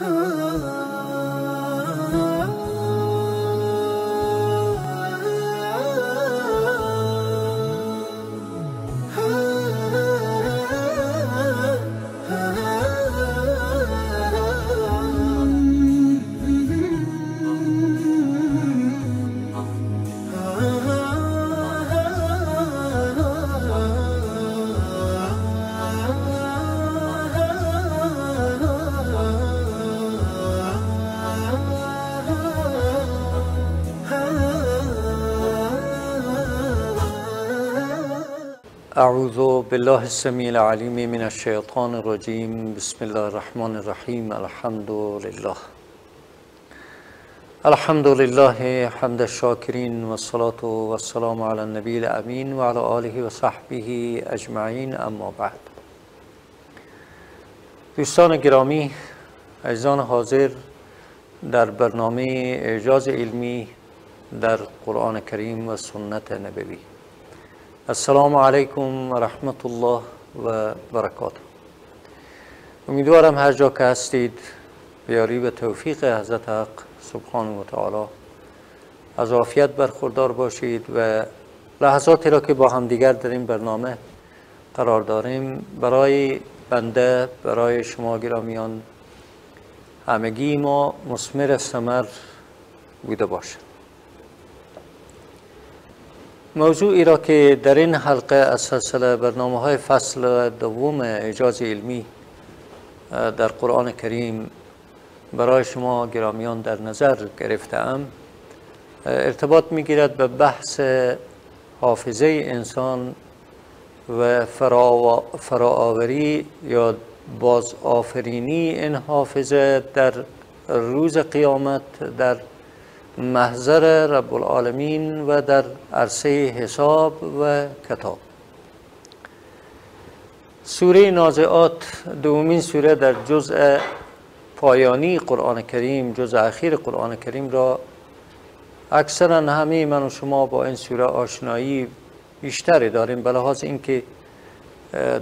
Oh. اعوذ بالله السمیع العلیم من الشیطان الرجیم بسم الله الرحمن الرحیم الحمد لله. الحمد لله حمد الشاکرین و الصلاة و السلام علی النبی الامین و علی آله و صحبه اجمعین اما بعد دوستان گرامی عزیزان حاضر در برنامه اعجاز علمی در قرآن کریم و سنت نبوی. السلام علیکم و رحمت الله و برکاته امیدوارم هر جا که هستید بیاری به توفیق حضرت حق سبحانه و تعالی از عافیت برخوردار باشید و لحظاتی را که با هم دیگر در این برنامه قرار داریم برای بنده برای شما گرامیان همگی ما مسمر سمر بوده باشد موضوعی را که در این حلقه از سلسله برنامه های فصل دوم اعجاز علمی در قرآن کریم برای شما گرامیان در نظر گرفتم ارتباط می‌گیرد به بحث حافظه انسان و فراآوری یا بازآفرینی این حافظه در روز قیامت در محضر رب العالمین و در عرصه حساب و کتاب. سوره نازعات دومین سوره در جزء پایانی قرآن کریم جزء اخیر قرآن کریم را اکثرا همه من و شما با این سوره آشنایی بیشتری داریم. به لحاظ اینکه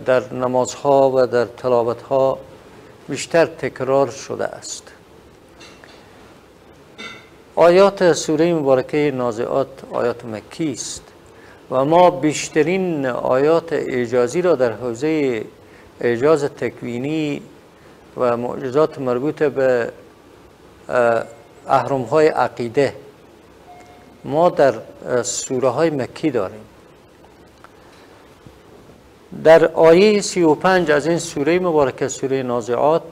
در نمازها و در تلاوتها بیشتر تکرار شده است. آیات سوره مبارکه نازعات آیات مکی است و ما بیشترین آیات اعجازی را در حوزه اعجاز تکوینی و معجزات مربوط به احرام های عقیده ما در سوره های مکی داریم. در آیه سی و پنج از این سوره مبارکه سوره نازعات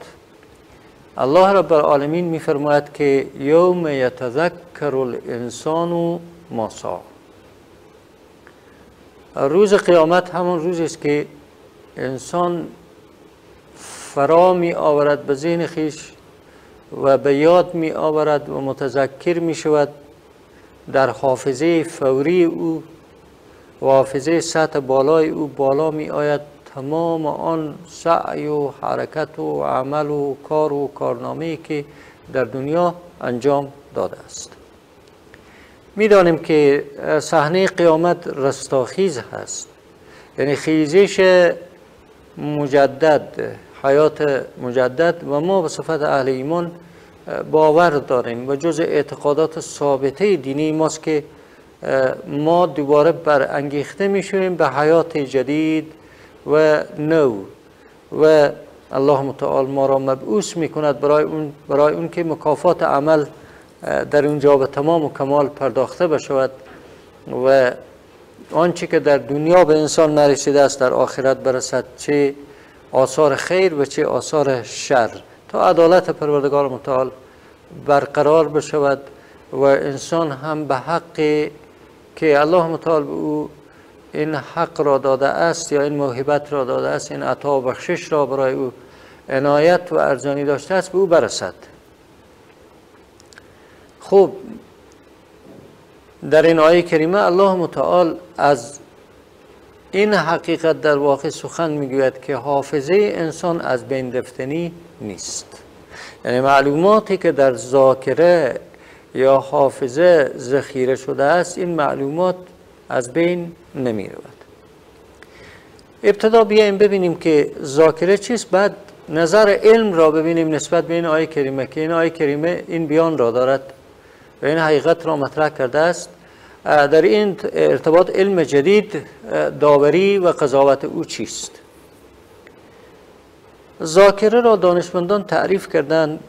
الله رب العالمین میفرماید که یوم یتذکر الانسان ما روز قیامت همون روزی است که انسان فرا می آورد به ذهن خیش و به یاد می آورد و متذکر می شود در حافظه فوری او و حافظه سطح بالای او بالا می آید تمام آن سعی و حرکت و عمل و کار و کارنامه که در دنیا انجام داده است. می‌دانیم که صحنه قیامت رستاخیز هست. یعنی خیزش مجدد حیات مجدد و ما به صفت اهل ایمان باور داریم و جز اعتقادات ثابته دینی ماست که ما دوباره برانگیخته می‌شویم به حیات جدید و نو و الله متعال ما را مبعوث می کند برای اون, برای اون که مکافات عمل در اونجا به تمام و کمال پرداخته بشود و آنچه که در دنیا به انسان نرسیده است در آخرت برسد چه آثار خیر و چه آثار شر. تا عدالت پروردگار متعال برقرار بشود و انسان هم به حق که الله متعال به او این حق را داده است یا این موهبت را داده است این عطا و بخشش را برای او عنایت و ارزانی داشته است به او برسد. خوب در این آیه کریمه الله متعال از این حقیقت در واقع سخن می‌گوید که حافظه انسان از بین رفتنی نیست. یعنی معلوماتی که در ذاکره یا حافظه ذخیره شده است این معلومات از بین نمی رود ابتدا بیایم ببینیم که ذاکره چیست بعد نظر علم را ببینیم نسبت به این آیه کریمه که این آیه کریمه این بیان را دارد و این حقیقت را مطرح کرده است. در این ارتباط علم جدید داوری و قضاوت او چیست؟ ذاکره را دانشمندان تعریف کردن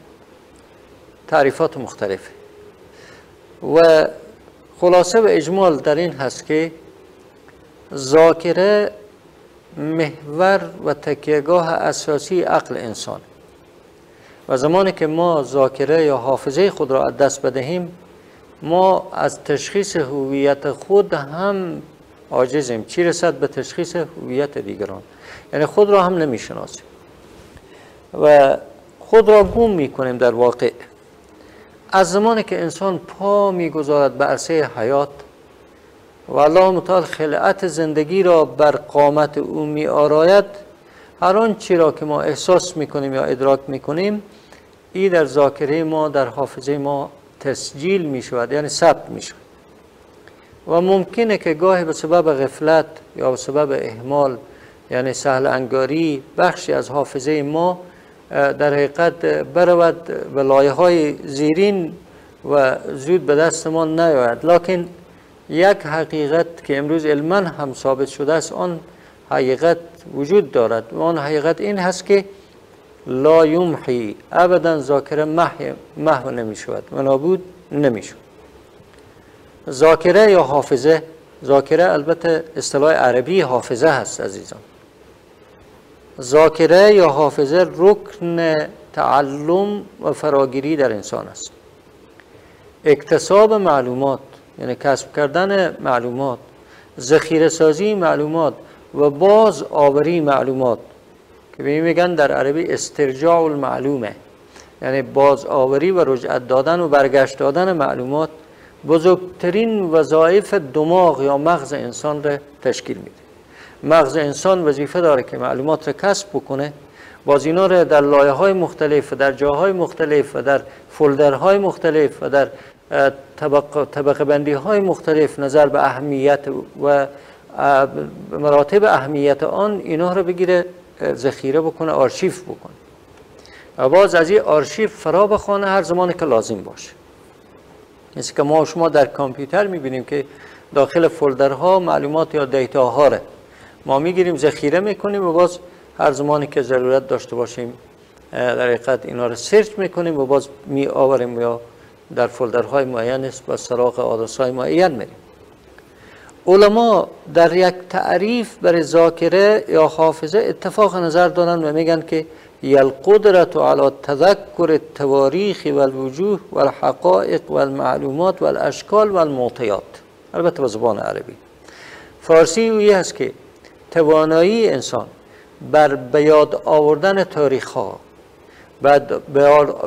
تعریفات مختلف و خلاصه و اجمال در این هست که ذاکره محور و تکیهگاه اساسی عقل انسان. و زمانی که ما ذاکره یا حافظه خود را از دست بدهیم ما از تشخیص هویت خود هم عاجزیم. چی رسد به تشخیص هویت دیگران؟ یعنی خود را هم نمی‌شناسیم. و خود را گم می‌کنیم در واقع. از زمانی که انسان پا می‌گذارد به عرصه حیات و الله متعال خلعت زندگی را بر قامت او می آراید هر آنچه را که ما احساس می‌کنیم یا ادراک می‌کنیم این در ذاکره ما در حافظه ما تسجیل می شود یعنی ثبت می شود و ممکنه که گاهی به سبب غفلت یا به سبب اهمال یعنی سهل انگاری بخشی از حافظه ما در حقیقت برود به لایه های زیرین و زود به دست ما نیاید. لکن یک حقیقت که امروز علما هم ثابت شده است آن حقیقت وجود دارد. و آن حقیقت این هست که لا یمحی ابدا ذاکره محو نمی شود و نابود نمی شود. ذاکره یا حافظه ذاکره البته اصطلاح عربی حافظه هست عزیزان. ذاکره یا حافظه رکن تعلم و فراگیری در انسان است. اکتساب معلومات یعنی کسب کردن معلومات ذخیره سازی معلومات و باز آوری معلومات که به میگن در عربی استرجاع المعلومه. یعنی باز آوری و رجعت دادن و برگشت دادن معلومات بزرگترین وظایف دماغ یا مغز انسان را تشکیل میده. مغز انسان وظیفه داره که معلومات را کسب بکنه. باز اینا را در لایه های مختلف و در جاهای مختلف و در folder های مختلف و در طبق, بندی های مختلف نظر به اهمیت و مراتب اهمیت آن اینا رو بگیره ذخیره بکنه آرشیف بکنه. و باز از این آرشیف فرا بخوانه هر زمانی که لازم باشه. مثل که ما شما در کامپیوتر می‌بینیم که داخل folder ها معلومات یا data ها را ما می‌گیریم ذخیره می‌کنیم و باز هر زمانی که ضرورت داشته باشیم در حقیقت اینا رو سرچ می‌کنیم و باز می آوریم یا در فولدرهای معین است و سراغ آدرس های معین میریم. علما در یک تعریف برای ذاکره یا حافظه اتفاق نظر دارن و میگن که یلقدرت علی تذکر التواریخ والوجوه والحقائق والمعلومات والاشکال والمعطیات. البته به زبان عربی. فارسی اوی هست که توانایی انسان بر بیاد آوردن تاریخ ها بعد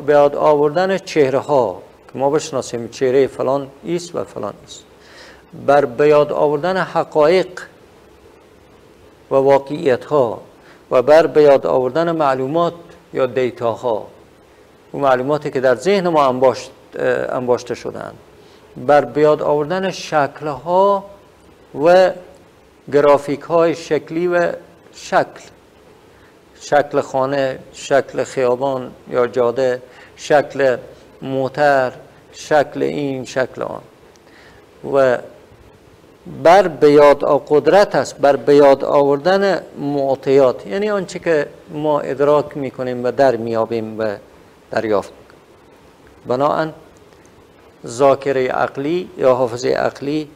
بیاد آوردن چهره ها که ما بشناسیم چهره فلان ایست و فلان است بر بیاد آوردن حقایق و واقعیت ها و بر بیاد آوردن معلومات یا دیتا ها و معلوماتی که در ذهن ما انباشت انباشته شدن بر بیاد آوردن شکل ها و گرافیک های شکلی و شکل. شکل خانه شکل خیابان یا جاده شکل موتر شکل این شکل آن. و بر بیاد قدرت است بر بیاد آوردن معطیات. یعنی آنچه که ما ادراک می‌کنیم و در میابیم و دریافت بناهن ذاکره عقلی یا حافظه عقلی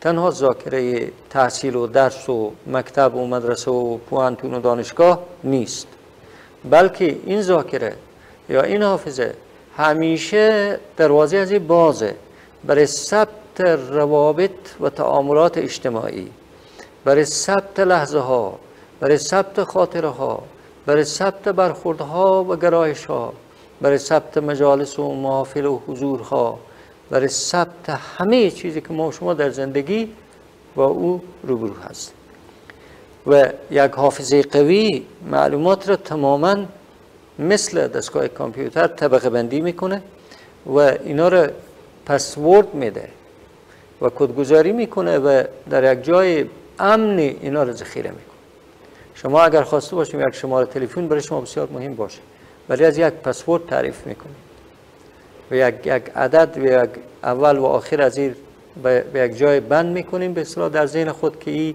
تنها ذاکره تحصیل و درس و مکتب و مدرسه و پوانتون و دانشگاه نیست. بلکه این ذاکره یا این حافظه همیشه دروازه از بازه برای ثبت روابط و تعاملات اجتماعی برای ثبت لحظه ها برای ثبت خاطره ها برای ثبت برخوردها و گرایش ها برای ثبت مجالس و محافل و حضورها برای ثبت همه چیزی که ما شما در زندگی با او روبرو هست و یک حافظه قوی معلومات را تماما مثل دستگاه کامپیوتر طبقه بندی می‌کنه و اینا رو پسورد میده و کدگذاری می‌کنه و در یک جای امنی اینا رو ذخیره می‌کنه. شما اگر خواسته باشیم یک شماره تلفن برای شما بسیار مهم باشه ولی از یک پسورد تعریف می‌کنیم. و یک, یک عدد و یک اول و آخر از این به یک جای بند می‌کنیم به اصطلاح در ذهن خود که این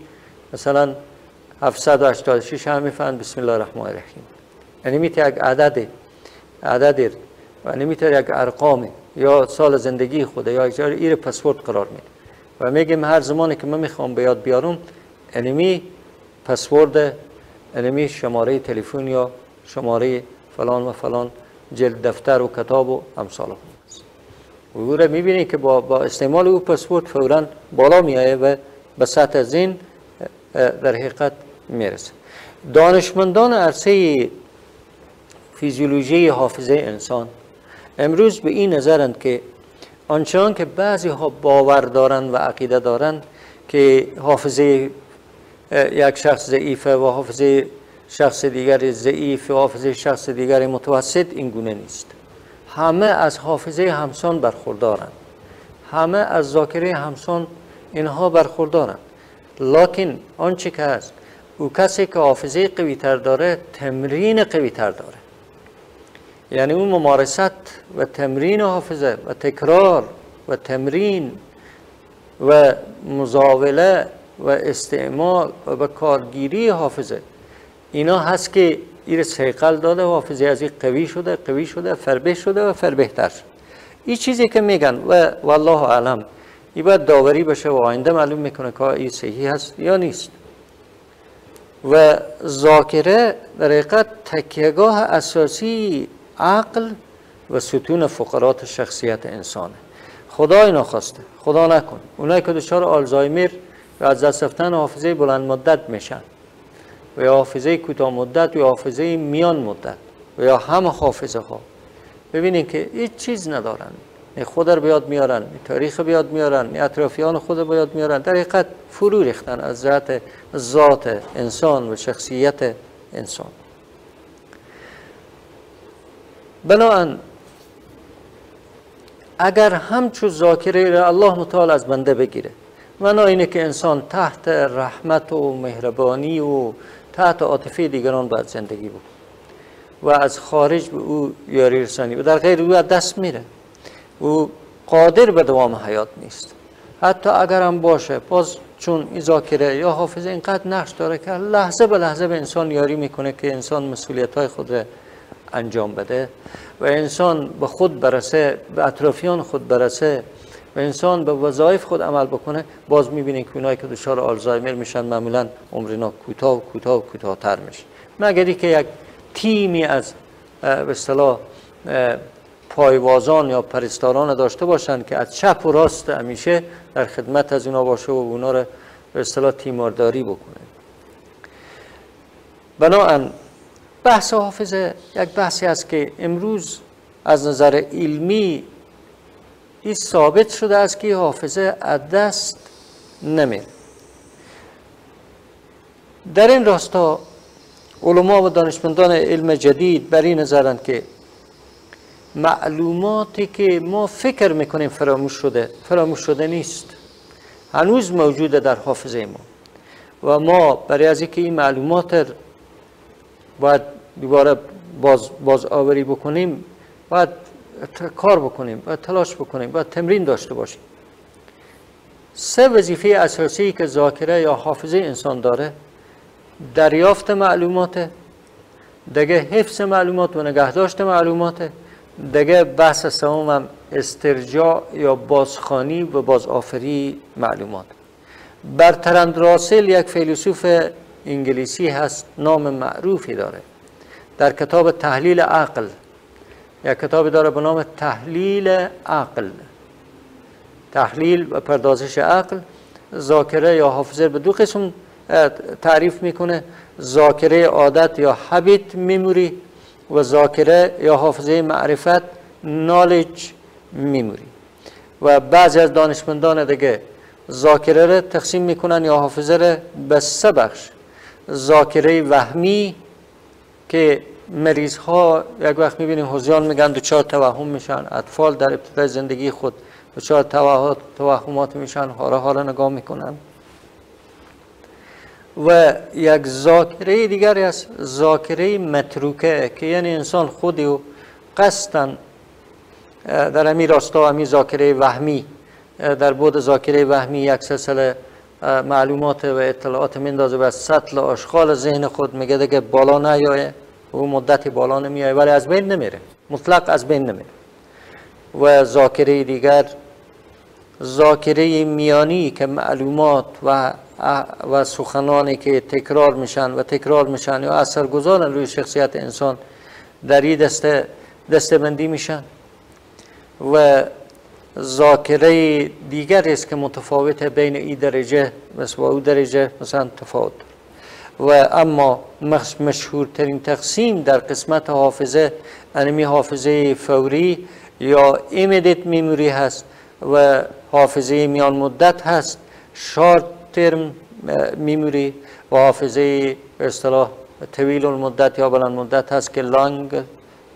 مثلا 786 هم می‌فهمند بسم الله الرحمن الرحیم. یعنی می‌تونه یک عدد عدد و نمی‌تونه یک ارقام یا سال زندگی خود یا یک ایر پسورد قرار میده. و میگیم هر زمانی که من می‌خوام به یاد بیارم انمی پسورد انمی شماره تلفن یا شماره فلان و فلان جلد دفتر و کتاب و امثال. و او را می‌بینی که با, با استعمال او پسورد فورا بالا میایه و به سطح زین در حقیقت می‌رسه. دانشمندان عرصه فیزیولوژی حافظه انسان امروز به این نظرند که آنچنان که بعضی ها باور دارند و عقیده دارند که حافظه یک شخص ضعیفه و حافظه شخص دیگر ضعیف حافظه شخص دیگر متوسط این گونه نیست. همه از حافظه همسان برخوردارند. همه از ذاکره همسان اینها برخوردارند. لکن آنچه که هست او کسی که حافظه قوی تر داره تمرین قوی تر داره. یعنی اون ممارست و تمرین حافظه و تکرار و تمرین و مزاوله و استعمال و به کارگیری حافظه اینا هست که این سیقل داده و حافظه از این قوی شده قوی شده فربه شده و فربهتر شده. این چیزی که میگن و والله اعلم این باید داوری بشه و آینده معلوم می‌کنه که این صحیح هست یا نیست. و ذاکره در حقیقت تکیهگاه اساسی عقل و ستون فقرات شخصیت انسانه. خدا اینا خواسته. خدا نکن. اونایی که دچار آلزایمر و از دست رفتن حافظه بلند مدت میشن. و یا حافظه کوتاه مدت و یا حافظه میان مدت و یا همه حافظه ها ببینید که هیچ چیز ندارن. نه خود رو بیاد میارن نه تاریخ بیاد میارن نه اطرافیان خود بیاد میارن. در حقیقت فرو ریختن از ذات ذات انسان و شخصیت انسان. بنابراین اگر همچو ذاکره را الله متعال از بنده بگیره معنا اینه که انسان تحت رحمت و مهربانی و تحت عاطفه دیگران باید زندگی بود و از خارج به او یاری رسانی. و در غیر او دست میره. او قادر به دوام حیات نیست. حتی اگر هم باشه باز چون این ذاکره یا حافظه اینقدر نقش داره که لحظه به لحظه به انسان یاری می‌کنه که انسان مسئولیت های خود انجام بده. و انسان به خود برسه به اطرافیان خود برسه و انسان به وظایف خود عمل بکنه باز می‌بینید که اونایی که دچار آلزایمر میشن معمولا عمرنا کوتاه و کوتاه و میشه. مگری که یک تیمی از به اصطلاح پایوازان یا پرستاران داشته باشند که از چپ و راست همیشه در خدمت از اونا باشه و اونا رو به اصطلاح تیمارداری بکنه. بنابراین بحث حافظه یک بحثی است که امروز از نظر علمی این ثابت شده است که حافظه از دست نمیر در این راستا علما و دانشمندان علم جدید بر این نظرند که معلوماتی که ما فکر می‌کنیم فراموش شده فراموش شده نیست. هنوز موجوده در حافظه ما. و ما برای از اینکه این معلومات باید دوباره باز, باز آوری بکنیم باید کار بکنیم باید تلاش بکنیم باید تمرین داشته باشیم. سه وظیفه اساسی که ذاکره یا حافظه انسان داره دریافت معلومات دیگه حفظ معلومات و نگهداشت معلومات دیگه بحث سوم هم استرجاع یا بازخانی و بازآفری معلومات. برترند راسل یک فیلسوف انگلیسی هست نام معروفی داره. در کتاب تحلیل عقل یک کتابی داره به نام تحلیل عقل. تحلیل و پردازش عقل. ذاکره یا حافظه به دو قسم تعریف می‌کنه. ذاکره عادت یا حبیت میموری و ذاکره یا حافظه معرفت نالج میموری. و بعضی از دانشمندان دیگه ذاکره را تقسیم می‌کنن یا حافظه را به سه بخش. ذاکره وهمی که مریض ها یک وقت می‌بینیم حوزیان میگن دوچار توهم میشن اطفال در ابتدای زندگی خود دوچار توهمات میشن حالا حالا نگاه می‌کنن. و یک ذاکره دیگری است ذاکره متروکه که یعنی انسان خودی و قصدن در امی راستا امی ذاکره وهمی در بود ذاکره وهمی یک سلسله معلومات و اطلاعات میندازه و سطل آشغال ذهن خود میگه دیگه بالا نیایه. و مدتی بالا نمیایه ولی از بین نمیره. مطلق از بین نمیره. و ذاکره دیگر ذاکره میانی که معلومات و و سخنانی که تکرار میشن و تکرار میشن یا اثرگذارن روی شخصیت انسان در این دسته دستبندی میشن. و ذاکره دیگر است که متفاوت بین این درجه و او درجه مثلا تفاوت. و اما مشهورترین تقسیم در قسمت حافظه انمی حافظه فوری یا immediate memory هست و حافظه میان مدت هست short term memory و حافظه اصطلاح طویل المدت یا بلند مدت هست که long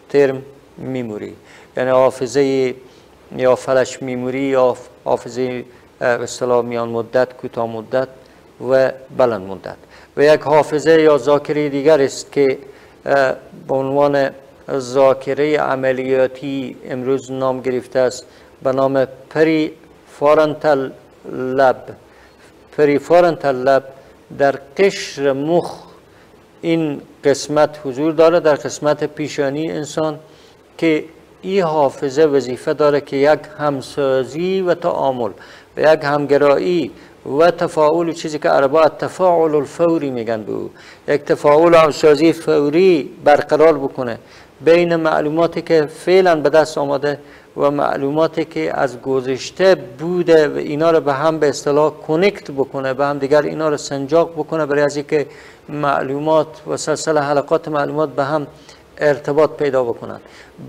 term memory. یعنی حافظه یا flash memory یا حافظه اصطلاح میان مدت کوتاه مدت و بلند مدت. و یک حافظه یا ذاکره دیگر است که به عنوان ذاکره عملیاتی امروز نام گرفته است به نام پری فارنتل لب. پری فارنتل لب در قشر مخ این قسمت حضور داره در قسمت پیشانی انسان که این حافظه وظیفه داره که یک همسازی و تعامل و یک همگرایی و تفاعل چیزی که عربا تفاعل الفوری میگن به یک تفاعل همسازی فوری برقرار بکنه. بین معلوماتی که فعلا به دست آمده و معلوماتی که از گذشته بوده و اینا رو به هم به اصطلاح کنکت بکنه به هم دیگر اینا رو سنجاق بکنه برای از اینکه معلومات و سلسله حلقات معلومات به هم ارتباط پیدا بکنن.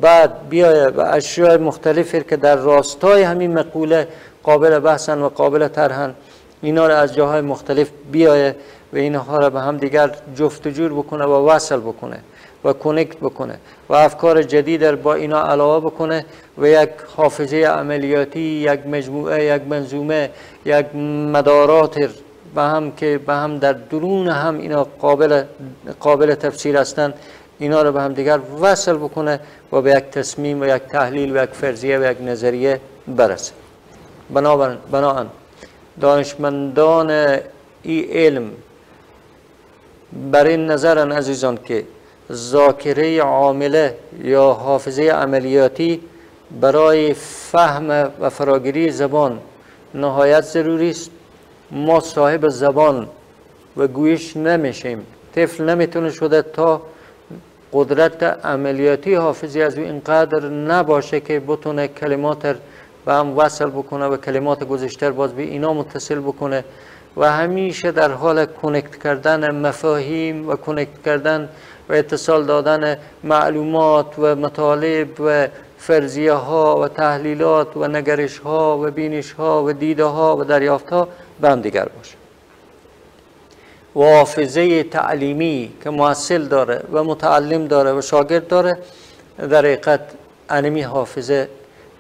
بعد بیایه و اشیاء مختلفی که در راستای همین مقوله قابل بحثن و قابل طرحن. اینا رو از جاهای مختلف بیایه و اینها رو به هم دیگر جفت جور بکنه و وصل بکنه و کنکت بکنه و افکار جدید با اینا علاوه بکنه و یک حافظه عملیاتی یک مجموعه یک منظومه یک مدارات به هم که به هم در درون هم اینا قابل قابل تفسیر هستند اینا رو به هم دیگر وصل بکنه و به یک تصمیم و یک تحلیل و یک فرضیه و یک نظریه برسه. بنابراین دانشمندان ای علم بر این نظرن عزیزان که ذاکره عامله یا حافظه عملیاتی برای فهم و فراگیری زبان نهایت ضروری است. ما صاحب زبان و گویش نمیشیم. طفل نمی‌تونه شده تا قدرت عملیاتی حافظی از اینقدر نباشه که بتونه کلمات به هم وصل بکنه و کلمات گذشته باز به اینا متصل بکنه و همیشه در حال کنکت کردن مفاهیم و کنکت کردن و اتصال دادن معلومات و مطالب و فرضیه ها و تحلیلات و نگرش ها و بینش ها و دیده ها و دریافت ها به هم دیگر باشه. و حافظه تعلیمی که محصل داره و متعلم داره و شاگرد داره در حقیقت انمی حافظه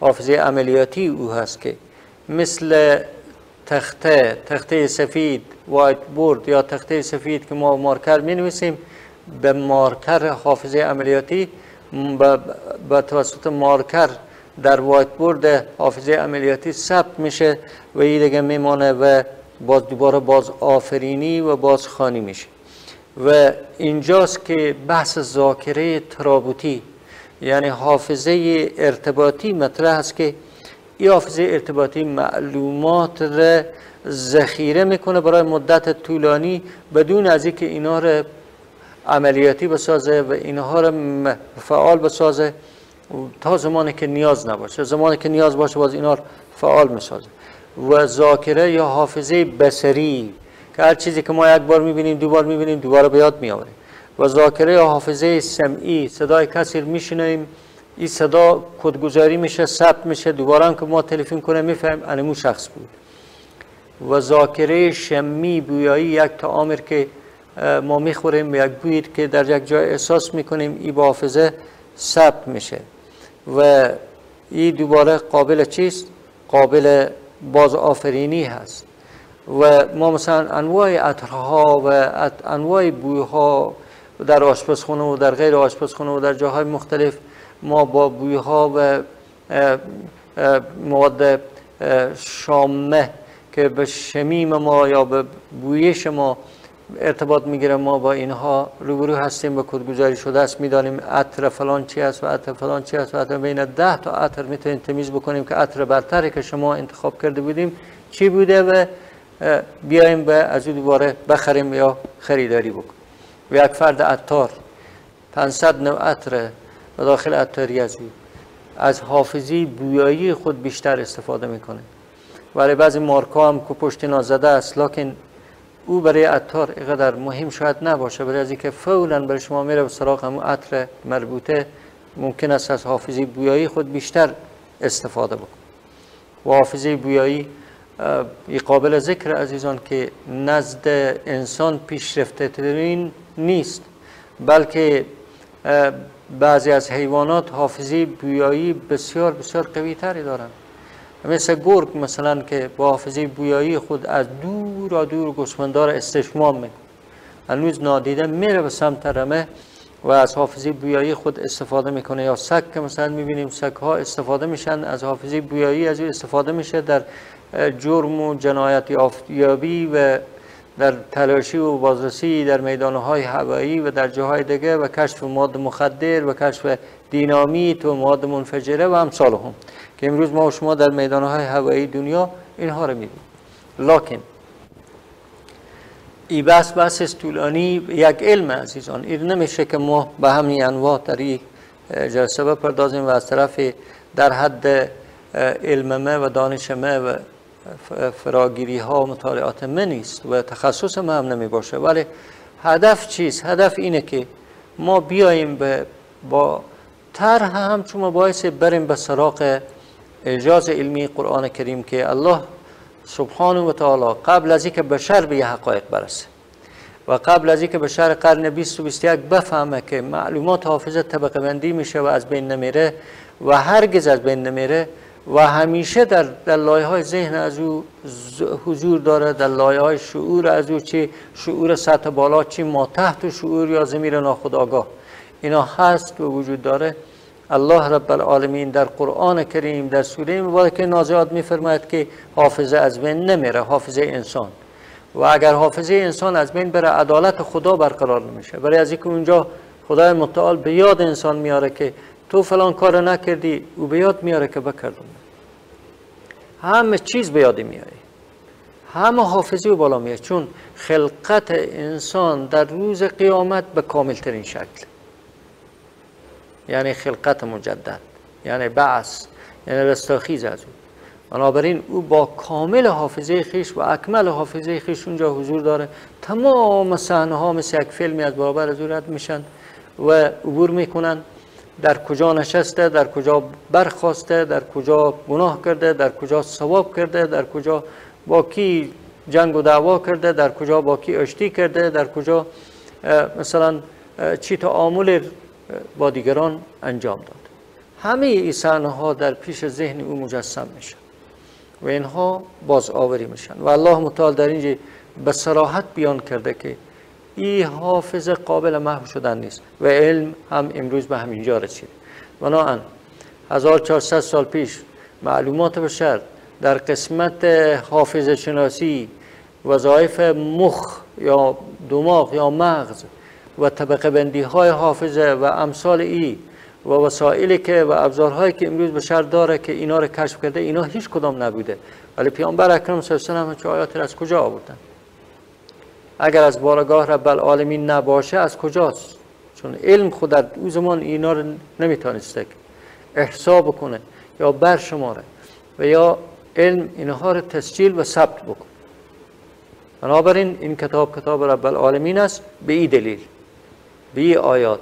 حافظه عملیاتی او هست که مثل تخته تخته سفید whiteboard یا تخته سفید که ما مارکر می نویسیم به مارکر حافظه عملیاتی به توسط مارکر در وایت بورد حافظه عملیاتی ثبت میشه و این دیگه میمانه و باز دوباره باز آفرینی و باز خانی میشه. و اینجاست که بحث ذاکره ترابوتی یعنی حافظه ارتباطی مطرح است که این حافظه ارتباطی معلومات را ذخیره می‌کنه برای مدت طولانی بدون از اینکه اینا را عملیاتی بسازه و اینها را فعال بسازه. تا زمانی که نیاز نباشه. زمانی که نیاز باشه باز اینا فعال می‌سازه. و ذاکره یا حافظه بسری که هر چیزی که ما یک بار می‌بینیم دو بار می‌بینیم دوباره به یاد میآوریم. و ذاکره حافظه سمعی صدای کسی میشنیم این صدا کدگذاری میشه ثبت میشه. دوباره که ما تلفن کنه میفهم انمو شخص بود. و ذاکره شمی بویایی یک تعامر که ما می‌خوریم یک بوید که در یک جای احساس می‌کنیم این با حافظه ثبت میشه. و این دوباره قابل چیست؟ قابل باز آفرینی هست. و ما مثلا انواع عطرها و انواع بویها در آشپزخونه و در غیر آشپزخونه و در جاهای مختلف ما با بویها و مواد شامه که به شمیم ما یا به بویش ما ارتباط می‌گیره ما با اینها روبرو هستیم به کدگذاری شده است می‌دانیم عطر فلان چی است و عطر فلان چی است و عطر بین ده تا عطر می‌تونیم تمیز بکنیم که عطر برتری که شما انتخاب کرده بودیم چی بوده و بیایم به از او دوباره بخریم یا خریداری بکنیم. و یک فرد عطار 500 نوع عطر داخل عطاری از از حافظی بویایی خود بیشتر استفاده می‌کنه. ولی بعضی مارکا هم که پشت نازده است لکن او برای عطار اینقدر مهم شاید نباشه برای از اینکه فولا برای شما میره به سراغ همون عطر مربوطه ممکن است از حافظی بویایی خود بیشتر استفاده بکن و حافظه بویایی قابل ذکر عزیزان که نزد انسان پیشرفته ترین نیست بلکه بعضی از حیوانات حافظه بویایی بسیار بسیار قوی تری دارند. مثل گرگ مثلا که با حافظه بویایی خود از دور دور گوسفندار استشمام می‌کنه هنوز نادیده میره به سمت رمه و از حافظه بویایی خود استفاده می‌کنه. یا سگ که مثلا می‌بینیم سگ ها استفاده میشن از حافظه بویایی از او استفاده میشه در جرم و جنایت یابی و در تلاشی و بازرسی در میدان های هوایی و در جاهای دیگه و کشف مواد مخدر و کشف دینامیت و مواد منفجره و امثال هم. که امروز ما و شما در میدان های هوایی دنیا اینها رو می‌بینیم. لکن ای بس بس طولانی یک علم عزیزان. این نمیشه که ما به همین انواع در این جلسه بپردازیم و از طرف در حد علم و دانش و فراگیری ها و مطالعات من نیست و تخصص ما هم نمی باشه ولی هدف چیست؟ هدف اینه که ما بیاییم به با طرح هم چون باعث بریم به سراغ اجاز علمی قرآن کریم که الله سبحانه و تعالی قبل از اینکه بشر به حقایق برسه و قبل از اینکه بشر قرن 20 و 21 بفهمه که معلومات حافظه طبقه بندی میشه و از بین نمیره و هرگز از بین نمیره و همیشه در, در لایه های ذهن از او حضور داره در لایه های شعور از او چی شعور سطح بالا چی ما تحت شعور یا زمیر ناخودآگاه. اینا هست و وجود داره. الله رب العالمین در قرآن کریم در سوره مبارکه نازعات میفرماید که حافظه از بین نمیره حافظه انسان. و اگر حافظه انسان از بین بره عدالت خدا برقرار نمیشه. برای از اینکه اونجا خدای متعال به یاد انسان میاره که تو فلان کار نکردی او به یاد میاره که بکردم. همه چیز به یاد میاره. همه حافظی و بالا میاره. چون خلقت انسان در روز قیامت به کامل ترین شکل. یعنی خلقت مجدد یعنی بعث یعنی رستاخیز از او. بنابراین او با کامل حافظه خیش و اکمل حافظه خیش اونجا حضور داره. تمام صحنه ها مثل یک فیلمی از برابر از رد میشن و عبور می‌کنن. در کجا نشسته در کجا برخواسته در کجا گناه کرده در کجا ثواب کرده در کجا با کی جنگ و دعوا کرده در کجا با کی اشتی کرده در کجا مثلا چی تعامل با دیگران انجام داد. همه این ها در پیش ذهن او مجسم میشن و اینها باز آوری میشن. و الله متعال در اینجا به صراحت بیان کرده که این حافظه قابل محو شدن نیست. و علم هم امروز به همینجا رسید. بناهن 1400 سال پیش معلومات بشر در قسمت حافظه شناسی وظایف مخ یا دماغ یا مغز و طبقه بندی های حافظه و امثال ای و وسایلی که و ابزارهایی که امروز بشر داره که اینا رو کشف کرده اینا هیچ کدام نبوده. ولی پیامبر اکرم صلی الله علیه و آیات از کجا آوردن؟ اگر از بارگاه رب العالمین نباشه از کجاست؟ چون علم خود در اون زمان اینا رو نمی‌تونسته احساب کنه یا برشماره و یا علم اینها رو تسجیل و ثبت بکنه. بنابراین این کتاب کتاب رب العالمین است به این دلیل به این آیات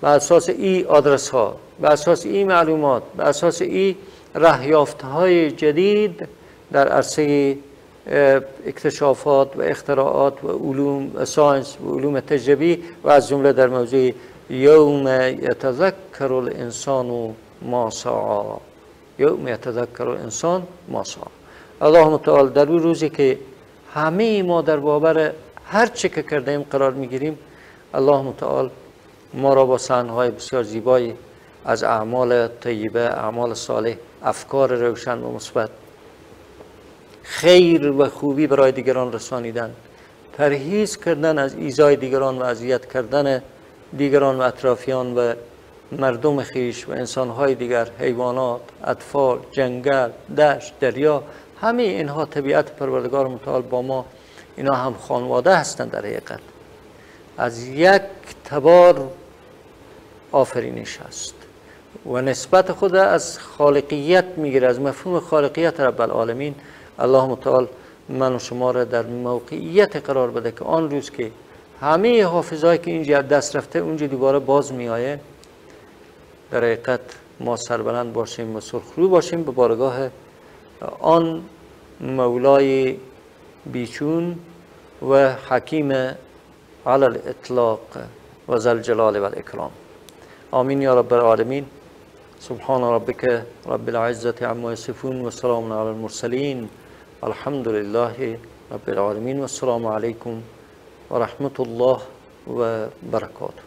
به اساس این آدرس ها به اساس این معلومات به اساس این رهیافت های جدید در عرصه اکتشافات و اختراعات و علوم ساینس و علوم تجربی و از جمله در موضوع یوم یتذکر الانسان ما سعا یوم یتذکر الانسان ما سعا الله تعالی در روزی که همه ما در باور هر چه که کرده ایم قرار می‌گیریم الله متعال ما را با سنهای بسیار زیبایی از اعمال طیبه اعمال صالح افکار روشن و مثبت خیر و خوبی برای دیگران رسانیدن. پرهیز کردن از ایزای دیگران و اذیت کردن دیگران و اطرافیان و مردم خیش و انسانهای دیگر حیوانات اطفال جنگل دشت دریا همه اینها طبیعت پروردگار متعال با ما. اینا هم خانواده هستند در حقیقت. از یک تبار آفرینش است و نسبت خود از خالقیت می‌گیره از مفهوم خالقیت رب العالمین. الله متعال من و شما را در موقعیت قرار بده که آن روز که همه حافظهایی که اینجا دست رفته اونجا دوباره باز میآیه در حقیقت ما سربلند باشیم و سرخرو باشیم به بارگاه آن مولای بیچون و حکیم على الاطلاق و ذل جلال و الاکرام آمین یا رب العالمین سبحان ربك رب العزة عما يصفون وسلام على المرسلين الحمد لله رب العالمين والسلام عليكم ورحمة الله وبركاته